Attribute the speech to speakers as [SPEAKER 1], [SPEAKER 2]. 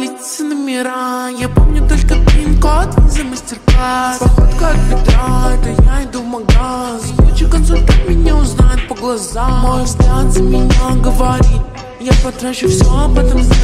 [SPEAKER 1] лица номера. Я помню только пин-код, виза, мастер-класс. Походка от бедра, это я иду в магаз. Лучший консультант меня узнает по глазам. Мой взгляд за меня говорит. Я потрачу все, об этом. сделаю